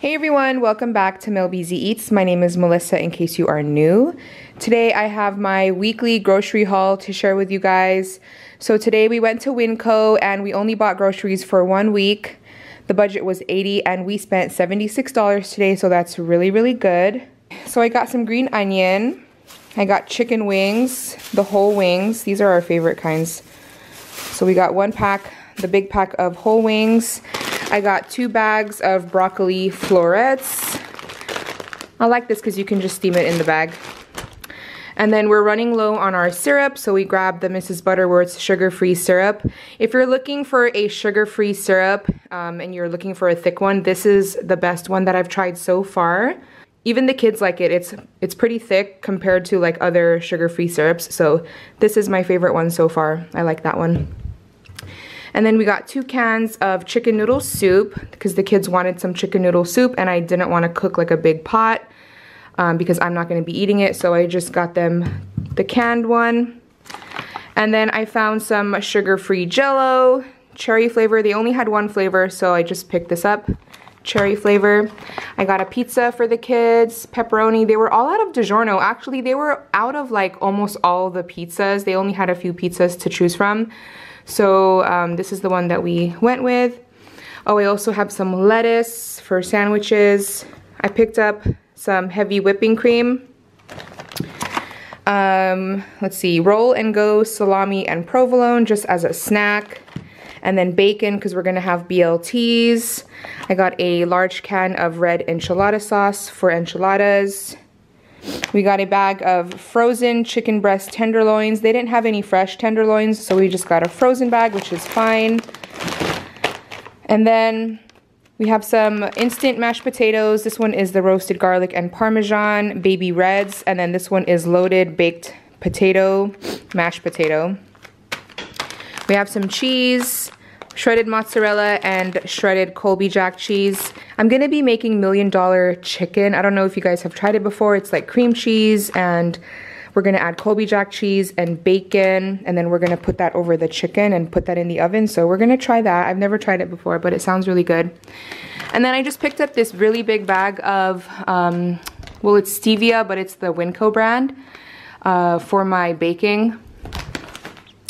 Hey everyone, welcome back to MelBeezee Eats. My name is Melissa in case you are new. Today I have my weekly grocery haul to share with you guys. So today we went to Winco and we only bought groceries for one week. The budget was 80 and we spent $76 today so that's really really good. So I got some green onion. I got chicken wings, the whole wings. These are our favorite kinds. So we got one pack, the big pack of whole wings. I got two bags of broccoli florets. I like this because you can just steam it in the bag. And then we're running low on our syrup, so we grabbed the Mrs. Butterworth's sugar-free syrup. If you're looking for a sugar-free syrup um, and you're looking for a thick one, this is the best one that I've tried so far. Even the kids like it. It's it's pretty thick compared to like other sugar-free syrups. So this is my favorite one so far. I like that one. And then we got two cans of chicken noodle soup because the kids wanted some chicken noodle soup and I didn't want to cook like a big pot um, because I'm not going to be eating it. So I just got them the canned one. And then I found some sugar-free jello, cherry flavor. They only had one flavor, so I just picked this up cherry flavor. I got a pizza for the kids, pepperoni. They were all out of DiGiorno. Actually, they were out of like almost all the pizzas. They only had a few pizzas to choose from. So um, this is the one that we went with. Oh, I also have some lettuce for sandwiches. I picked up some heavy whipping cream. Um, let's see, roll and go salami and provolone just as a snack. And then bacon because we're gonna have BLTs. I got a large can of red enchilada sauce for enchiladas. We got a bag of frozen chicken breast tenderloins. They didn't have any fresh tenderloins, so we just got a frozen bag, which is fine. And then we have some instant mashed potatoes. This one is the roasted garlic and parmesan baby reds. And then this one is loaded baked potato, mashed potato. We have some cheese, shredded mozzarella and shredded Colby Jack cheese. I'm gonna be making Million Dollar Chicken. I don't know if you guys have tried it before. It's like cream cheese and we're gonna add Colby Jack cheese and bacon and then we're gonna put that over the chicken and put that in the oven. So we're gonna try that. I've never tried it before, but it sounds really good. And then I just picked up this really big bag of, um, well it's stevia, but it's the Winco brand uh, for my baking.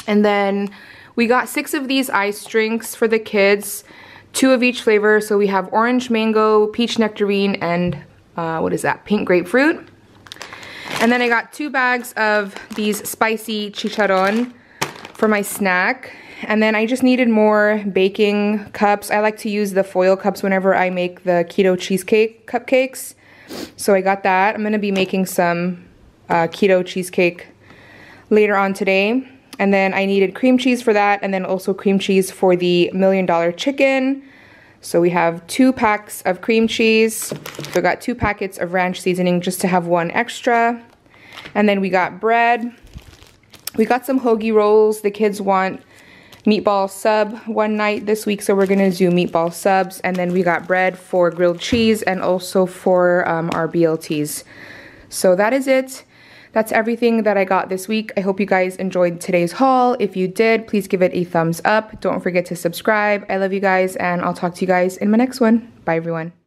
And then we got six of these ice drinks for the kids, two of each flavor. So we have orange mango, peach nectarine, and uh, what is that, pink grapefruit. And then I got two bags of these spicy chicharron for my snack. And then I just needed more baking cups. I like to use the foil cups whenever I make the keto cheesecake cupcakes. So I got that. I'm gonna be making some uh, keto cheesecake later on today. And then I needed cream cheese for that and then also cream cheese for the million dollar chicken. So we have two packs of cream cheese. So We got two packets of ranch seasoning just to have one extra. And then we got bread. We got some hoagie rolls. The kids want meatball sub one night this week, so we're gonna do meatball subs. And then we got bread for grilled cheese and also for um, our BLTs. So that is it. That's everything that I got this week. I hope you guys enjoyed today's haul. If you did, please give it a thumbs up. Don't forget to subscribe. I love you guys and I'll talk to you guys in my next one. Bye everyone.